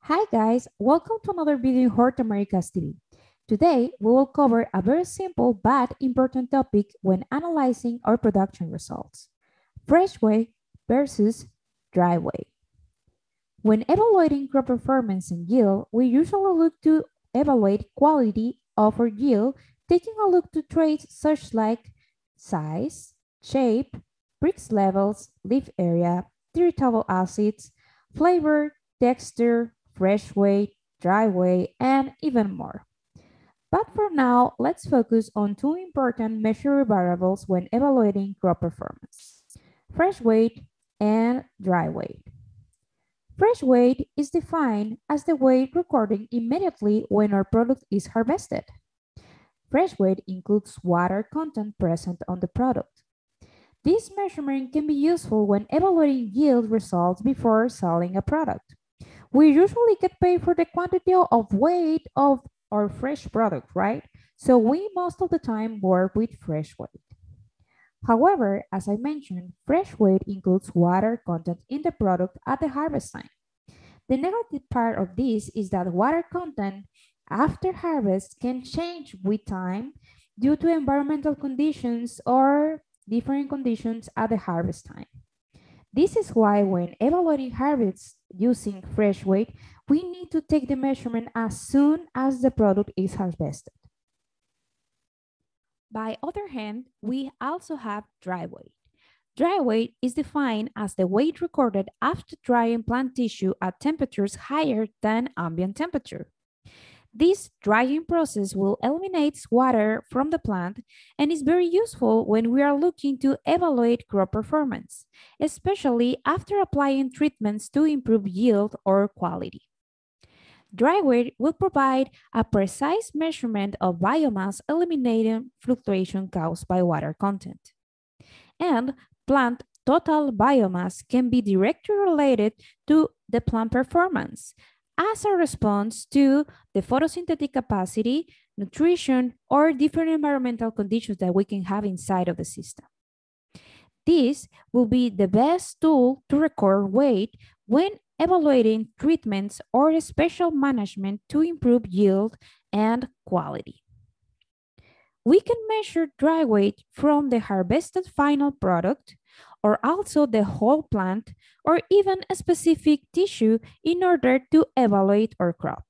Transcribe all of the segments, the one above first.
Hi guys, welcome to another video in Hort Americas TV. Today, we will cover a very simple but important topic when analyzing our production results. Fresh weight versus dry weight. When evaluating crop performance and yield, we usually look to evaluate quality of our yield, taking a look to traits such like size, shape, Brix levels, leaf area, titratable acids, flavor, texture, fresh weight, dry weight, and even more. But for now, let's focus on two important measuring variables when evaluating crop performance, fresh weight and dry weight. Fresh weight is defined as the weight recorded immediately when our product is harvested. Fresh weight includes water content present on the product. This measurement can be useful when evaluating yield results before selling a product. We usually get paid for the quantity of weight of our fresh product, right? So we most of the time work with fresh weight. However, as I mentioned, fresh weight includes water content in the product at the harvest time. The negative part of this is that water content after harvest can change with time due to environmental conditions or different conditions at the harvest time. This is why when evaluating harvests using fresh weight, we need to take the measurement as soon as the product is harvested. By other hand, we also have dry weight. Dry weight is defined as the weight recorded after drying plant tissue at temperatures higher than ambient temperature. This drying process will eliminate water from the plant and is very useful when we are looking to evaluate crop performance, especially after applying treatments to improve yield or quality. Dry weight will provide a precise measurement of biomass eliminating fluctuation caused by water content. And plant total biomass can be directly related to the plant performance, as a response to the photosynthetic capacity, nutrition, or different environmental conditions that we can have inside of the system. This will be the best tool to record weight when evaluating treatments or special management to improve yield and quality. We can measure dry weight from the harvested final product or also the whole plant or even a specific tissue in order to evaluate our crop.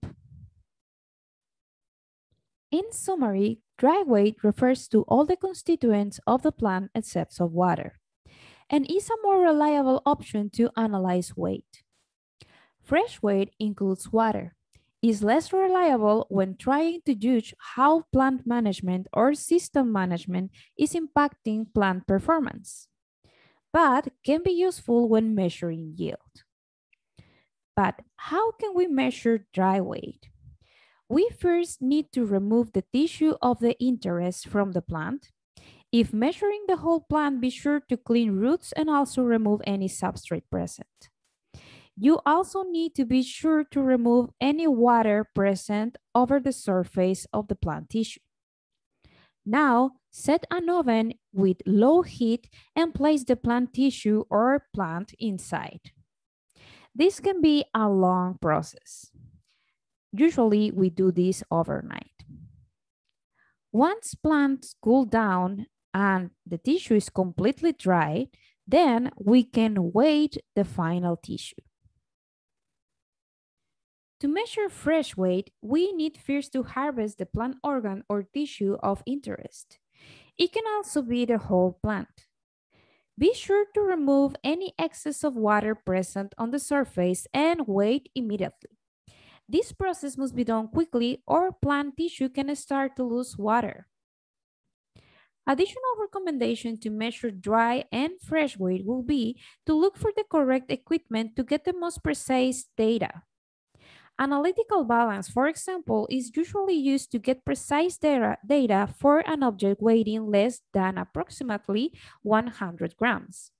In summary, dry weight refers to all the constituents of the plant except of water and is a more reliable option to analyze weight. Fresh weight includes water, is less reliable when trying to judge how plant management or system management is impacting plant performance but can be useful when measuring yield. But how can we measure dry weight? We first need to remove the tissue of the interest from the plant. If measuring the whole plant, be sure to clean roots and also remove any substrate present. You also need to be sure to remove any water present over the surface of the plant tissue. Now, set an oven with low heat and place the plant tissue or plant inside. This can be a long process. Usually, we do this overnight. Once plants cool down and the tissue is completely dry, then we can weight the final tissue. To measure fresh weight, we need first to harvest the plant organ or tissue of interest. It can also be the whole plant. Be sure to remove any excess of water present on the surface and wait immediately. This process must be done quickly or plant tissue can start to lose water. Additional recommendation to measure dry and fresh weight will be to look for the correct equipment to get the most precise data. Analytical balance, for example, is usually used to get precise data, data for an object weighing less than approximately 100 grams.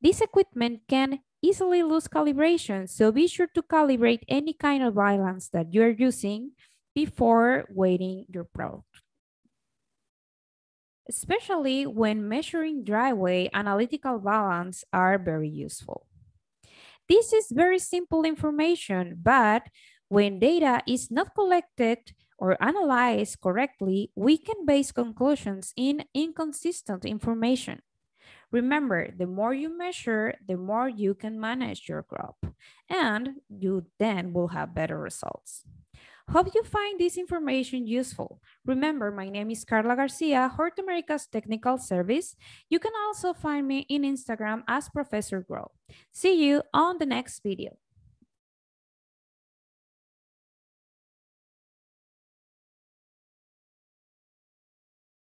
This equipment can easily lose calibration, so be sure to calibrate any kind of balance that you're using before weighing your product. especially when measuring dry weight analytical balance are very useful. This is very simple information, but when data is not collected or analyzed correctly, we can base conclusions in inconsistent information. Remember, the more you measure, the more you can manage your crop, and you then will have better results. Hope you find this information useful. Remember, my name is Carla Garcia, HortAmerica's Technical Service. You can also find me in Instagram as Professor Grow. See you on the next video.